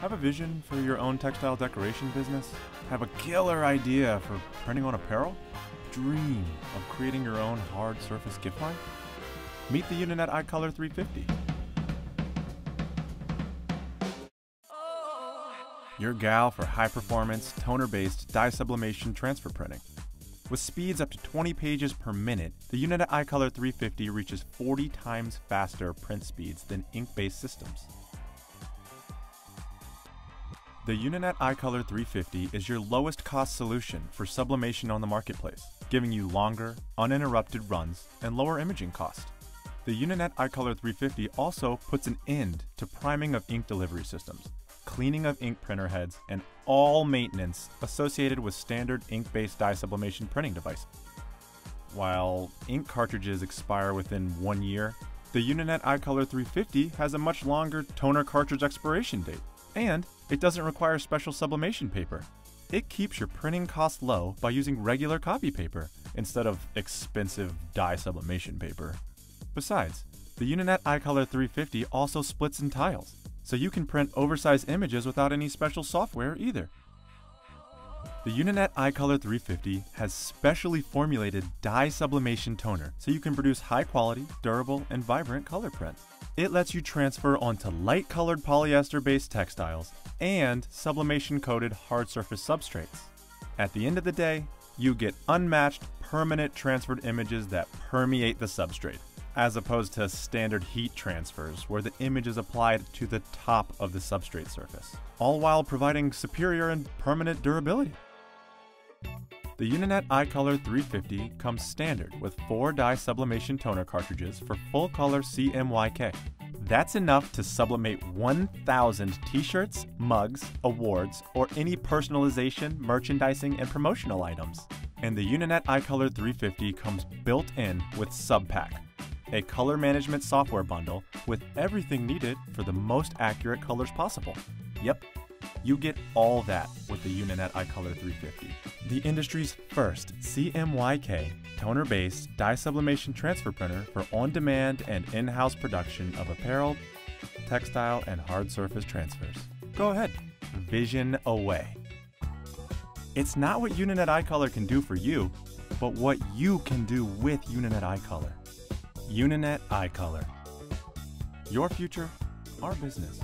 Have a vision for your own textile decoration business? Have a killer idea for printing on apparel? Dream of creating your own hard surface gift line? Meet the Uninet iColor 350. Your gal for high performance, toner based dye sublimation transfer printing. With speeds up to 20 pages per minute, the Uninet iColor 350 reaches 40 times faster print speeds than ink based systems. The Uninet iColor 350 is your lowest cost solution for sublimation on the marketplace, giving you longer, uninterrupted runs and lower imaging cost. The Uninet iColor 350 also puts an end to priming of ink delivery systems, cleaning of ink printer heads, and all maintenance associated with standard ink-based dye sublimation printing devices. While ink cartridges expire within one year, the Uninet iColor 350 has a much longer toner cartridge expiration date, and it doesn't require special sublimation paper. It keeps your printing costs low by using regular copy paper instead of expensive dye sublimation paper. Besides, the Uninet iColor 350 also splits in tiles, so you can print oversized images without any special software either. The Uninet iColor 350 has specially formulated dye sublimation toner so you can produce high quality, durable, and vibrant color prints. It lets you transfer onto light colored polyester based textiles and sublimation coated hard surface substrates. At the end of the day, you get unmatched, permanent transferred images that permeate the substrate, as opposed to standard heat transfers where the image is applied to the top of the substrate surface, all while providing superior and permanent durability. The Uninet iColor 350 comes standard with 4 dye sublimation toner cartridges for full color CMYK. That's enough to sublimate 1,000 t shirts, mugs, awards, or any personalization, merchandising, and promotional items. And the Uninet iColor 350 comes built in with SubPack, a color management software bundle with everything needed for the most accurate colors possible. Yep, you get all that with the Uninet iColor 350, the industry's first CMYK toner based dye sublimation transfer printer for on demand and in house production of apparel, textile, and hard surface transfers. Go ahead, vision away. It's not what Uninet iColor can do for you, but what you can do with Uninet iColor. Uninet iColor. Your future, our business.